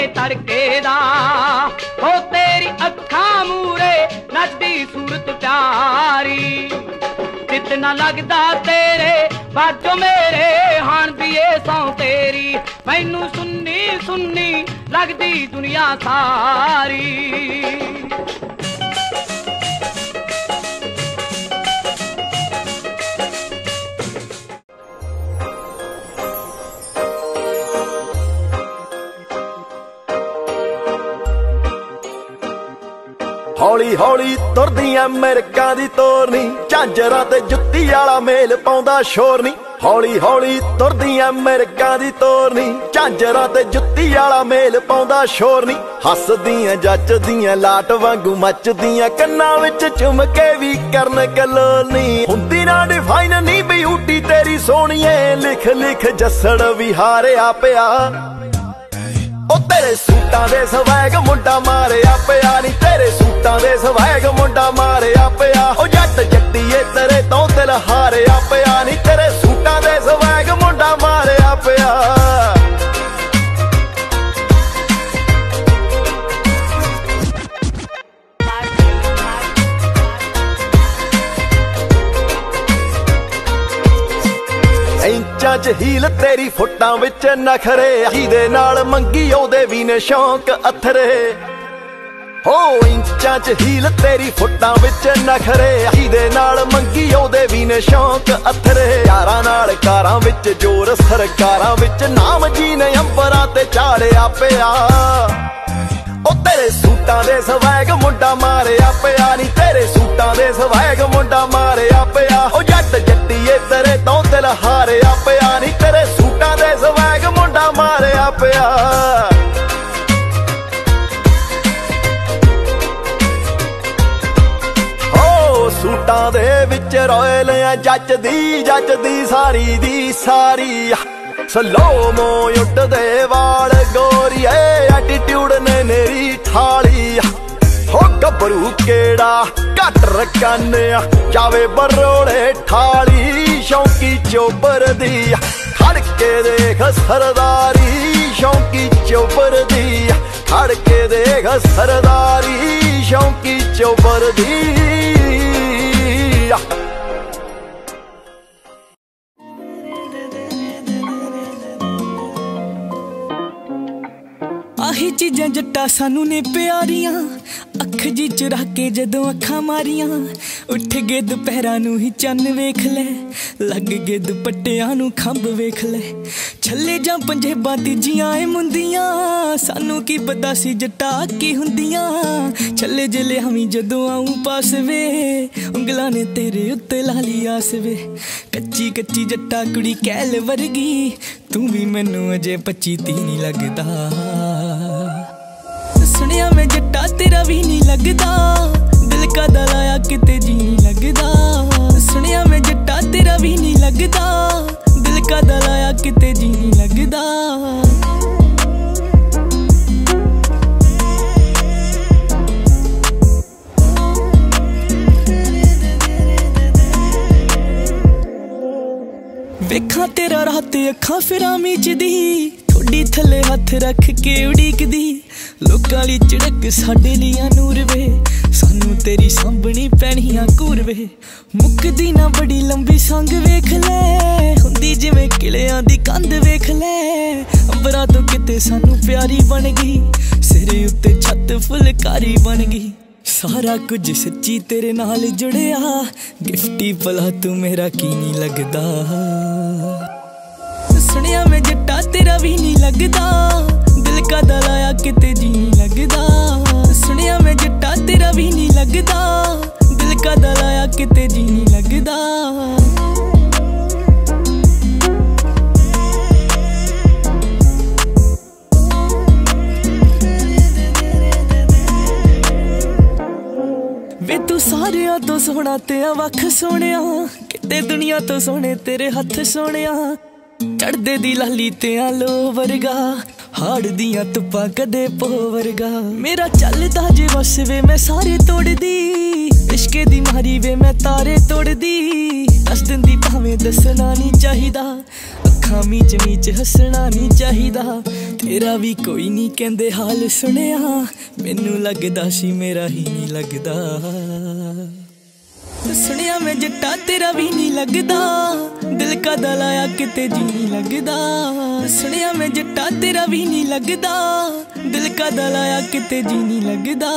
ਵੇ ਤੜਕੇ ਦਾ। ਹੋ ਤੇਰੀ ਅੱਖਾਂ ਮੂਰੇ ਨੱਚਦੀ ਸੂਰਤ ਪਿਆਰੀ। ਚਿੱਤ ਲੱਗਦਾ ਤੇਰੇ ਬਾਜੋ ਮੇਰੇ, ਹਾਣ ਦੀ ਸੌ ਤੇਰੀ। ਮੈਨੂੰ ਸੁੰਨੀ ਸੁੰਨੀ ਲੱਗਦੀ ਦੁਨੀਆ ਸਾਰੀ। ਹੌਲੀ ਹੌਲੀ ਤੁਰਦੀਆਂ ਮਿਰਕਾਂ ਦੀ ਤੋਰਨੀ। ਝਾਂਜਰਾਂ ਤੇ ਜੁੱਤੀ ਵਾਲਾ ਮੇਲ ਪਾਉਂਦਾ ਸ਼ੋਰ ਹੌਲੀ ਹੌਲੀ ਤੁਰਦੀਆਂ ਮਿਰਕਾਂ ਦੀ ਤੋਰਨੀ। ਝਾਂਜਰਾਂ ਤੇ ਜੁੱਤੀ ਵਾਲਾ ਮੇਲ ਪਾਉਂਦਾ ਸ਼ੋਰਨੀ। ਨਹੀਂ ਹੱਸਦੀਆਂ, ਜੱਚਦੀਆਂ, ਲਾਟ ਵਾਂਗੂ ਮੱਚਦੀਆਂ। ਕੰਨਾਂ ਵਿੱਚ ਚੁੰਮਕੇ ਵੀ ਕਰਨ ਕਲੋਨੀ। ਹੁੰਦੀ ਨਾ ਡਿਫਾਈਨ ਨਹੀਂ ਬਿਊਟੀ ਤੇਰੀ ਸੋਹਣੀਏ ਲਿਖ ਲਿਖ ਜੱਸੜ ਵੀ ਹਾਰਿਆ ਪਿਆ। ਉਹ ਤੇਰੇ ਸੂਟਾਂ ਦੇ ਸਵੈਗ ਮੁੰਡਾ ਮਾਰਿਆ ਪਿਆ ਨਹੀਂ ਤੇਰੇ ਸੂਟਾਂ ਦੇ ਸਵੈਗ ਮੁੰਡਾ ਮਾਰਿਆ ਪਿਆ। ਉਹ ਜੱਟ ਇੰਚਾਂ 'ਚ ਹੀਲ ਤੇਰੀ ਫੁੱਟਾਂ ਵਿੱਚ ਨਖਰੇ ਜਿਹਦੇ ਨਾਲ ਮੰਗੀ ਉਹਦੇ ਵੀ ਨੇ ਸ਼ੌਂਕ ਅਥਰੇ। ਹੋ ਇੰਚਾਂ 'ਚ ਹੀਲ ਤੇਰੀ ਫੁੱਟਾਂ ਵਿੱਚ ਨਖਰੇ ਜਿਹਦੇ ਨਾਲ ਮੰਗੀ ਉਹਦੇ ਵੀ ਨੇ ਸ਼ੌਂਕ ਅਥਰੇ। ਯਾਰਾਂ ਨਾਲ ਕਾਰਾਂ ਵਿੱਚ ਜੋਰ, ਸਰਕਾਰਾਂ ਵਿੱਚ ਨਾਮ ਜੀ ਨੇ ਅੰਬਰਾਂ ਤੇ ਚਾੜਿਆ ਪਿਆ। ਉਹ ਤੇਰੇ ਸੂਟਾਂ ਦੇ ਸਵੈਗ ਮੁੰਡਾ ਮਾਰਿਆ ਪਿਆ ਨਹੀਂ ਤੇਰੇ ਸੂਟਾਂ ਦੇ ਸਵੈਗ ਮੁੰਡਾ ਮਾਰਿਆ ਸੂਟਾਂ ਦੇ ਵਿੱਚ ਰੋਇਲ ਆ ਜੱਜਦੀ ਜੱਜਦੀ ਸਾਰੀ ਦੀ ਸਾਰੀ। ਸਲੋ ਮੋ ਉੱਡਦੇ ਵਾਲ ਗੋਰੀਏ ਐਟੀਟਿਊਡ ਨੇ ਨੇਰੀ ਠਾਲੀ। ਹੋ ਗੱਭਰੂ ਕਿਹੜਾ ਘੱਟ ਰਕਾਨਿਆ ਜਾਵੇ ਬਰੋਲੇ ਠਾਲੀ, ਸ਼ੌਂਕੀ ਚੋਬਰ ਦੀ। ਖੜ ਕੇ ਦੇਖ ਸਰਦਾਰੀ, ਸ਼ੌਂਕੀ ਚੋਬਰ ਦੀ। ਖੜ ਕੇ ਦੇਖ ਸਰਦਾਰੀ, ਸ਼ੌਂਕੀ ਚੋਬਰ ਦੀ। ਆਹੀ ਚੀਜ਼ਾਂ ਜੱਟਾ ਸਾਨੂੰ ਨੇ ਪਿਆਰੀਆਂ, ਅੱਖ ਜੀ ਚੁਰਾ ਕੇ ਜਦੋਂ ਅੱਖਾਂ ਮਾਰੀਆਂ, ਉੱਠ ਗਏ ਦੁਪਹਿਰਾਂ ਨੂੰ ਹੀ ਚੰਨ ਵੇਖ ਲੈ, ਲੱਗ ਗਏ ਦੁਪੱਟਿਆਂ ਨੂੰ ਖੰਭ ਵੇਖ ਲੈ ਛੱਲੇ ਜਾਂ ਪੰਜੇਬਾਂ ਤੀਜੀਆਂ ਏ ਮੁੰਦੀਆਂ। ਸਾਨੂੰ ਕੀ ਪਤਾ ਸੀ ਜੱਟਾ ਕੀ ਹੁੰਦੀਆਂ। ਛੱਲੇ ਜਿਲੇ ਹਮੀ ਜਦੋਂ ਆਉਂ ਪਾਸ ਵੇ, ਉਂਗਲਾਂ ਨੇ ਤੇਰੇ ਉੱਤੇ ਲਾਲੀ ਆਸ ਵੇ। ਕੱਚੀ ਕੱਚੀ ਜੱਟਾ ਕੁੜੀ ਕਹਿਲ ਵਰਗੀ, ਤੂੰ ਵੀ ਮੈਨੂੰ ਅਜੇ 25 30 ਨਹੀਂ ਲੱਗਦਾ। ਸੁਣਿਆ ਮੈਂ ਜੱਟਾ ਤੇਰਾ ਵੀ ਨਹੀਂ ਲੱਗਦਾ। ਤੇਰਾ ਰਾਤ ਅੱਖਾਂ ਫਿਰਾਂ ਮੀਚਦੀ ਥੋੜੀ ਥੱਲੇ ਹੱਥ ਰੱਖ ਕੇ ਉਡੀਕਦੀ। ਲੋਕਾਂ ਲਈ ਚੜਕ ਸਾਡੇ ਲਈ ਨੂਰ ਵੇ। ਸਾਨੂੰ ਤੇਰੀ ਸਾਂਭਣੀ ਪੈਣੀਆਂ ਕੂਰ ਮੁੱਕਦੀ ਨਾ ਬੜੀ ਲੰਬੀ ਸੰਗ ਵੇਖ ਲੈ। ਹੁੰਦੀ ਜਿਵੇਂ ਕਿਲਿਆਂ ਦੀ ਕੰਧ ਵੇਖ ਲੈ। ਅੰਬਰਾਂ ਤੋਂ ਕਿਤੇ ਸਾਨੂੰ ਪਿਆਰੀ ਬਣ ਗਈ। ਸਿਰ ਉੱਤੇ ਛੱਤ ਫੁਲਕਾਰੀ ਬਣ ਗਈ। ਸਾਰਾ ਕੁਝ ਸੱਚੀ ਤੇਰੇ ਨਾਲ ਜੁੜਿਆ। ਗਿਫਟੀ ਭਲਾ ਤੂੰ ਮੇਰਾ ਕੀ ਨਹੀਂ ਲੱਗਦਾ। ਸੁਣਿਆ ਮੈਂ ਜੱਟਾ ਤੇਰਾ ਵੀ ਨਹੀਂ ਲੱਗਦਾ। ਦਿਲ ਕਦਾ ਲਾਇਆ ਕਿਤੇ ਜੀ ਨਹੀਂ ਲੱਗਦਾ। ਸੁਣਿਆ ਮੈਂ ਜੱਟਾ ਤੇਰਾ ਵੀ ਨਹੀਂ ਲੱਗਦਾ। ਦਿਲ ਕਦਾ ਲਾਇਆ ਕਿਤੇ ਜੀ ਨਹੀਂ ਲੱਗਦਾ। ਵੇ ਤੂੰ ਸਾਰਿਆਂ ਤੋਂ ਸੋਹਣਾ ਤੇ ਆ ਵੱਖ ਸੋਹਣਿਆ। ਕਿਤੇ ਦੁਨੀਆ ਤੋਂ ਸੋਹਣੇ ਤੇਰੇ ਹੱਥ ਸੋਹਣਿਆ। ਚੜਦੇ ਦੀ ਲਾਲੀ ਤੇ ਆ ਲੋ ਵਰਗਾ, ਹਾੜ ਦੀਆਂ ਤੁਪਾਂ ਕਦੇ ਪੋ ਵਰਗਾ। ਮੇਰਾ ਚੱਲਦਾ ਜੇ ਵਸ ਵੇ ਮੈਂ ਸਾਰੇ ਤੋੜਦੀ ਇਸ਼ਕੇ ਦੀ ਮਾਰੀ ਵੇ ਮੈਂ ਤਾਰੇ ਤੋੜਦੀ। ਦੱਸ ਦਿੰਦੀ ਭਾਵੇਂ ਦੱਸਣਾ ਨਹੀਂ ਚਾਹੀਦਾ ਅੱਖਾਂ ਅੱਖਾਂ ਮੀਚ ਮੀਚ ਹੱਸਣਾ ਨਹੀਂ ਚਾਹੀਦਾ। ਤੇਰਾ ਵੀ ਕੋਈ ਨਹੀਂ ਕਹਿੰਦੇ ਹਾਲ ਸੁਣਿਆ, ਮੈਨੂੰ ਲੱਗਦਾ ਸੀ ਮੇਰਾ ਹੀ ਨਹੀਂ ਲੱਗਦਾ। ਸੁਣਿਆ ਮੈਂ ਜੱਟਾ, ਤੇਰਾ ਵੀ ਨਹੀਂ ਲੱਗਦਾ। ਦਿਲ ਕਦਾ ਲਾਇਆ ਕਿਤੇ ਜੀ ਨਹੀਂ ਲੱਗਦਾ? ਸੁਣਿਆ ਮੈਂ ਜੱਟਾ ਤੇਰਾ ਵੀ ਨਹੀਂ ਲੱਗਦਾ। ਦਿਲ ਕਦਾ ਲਾਇਆ ਕਿਤੇ ਜੀ ਨਹੀਂ ਲੱਗਦਾ।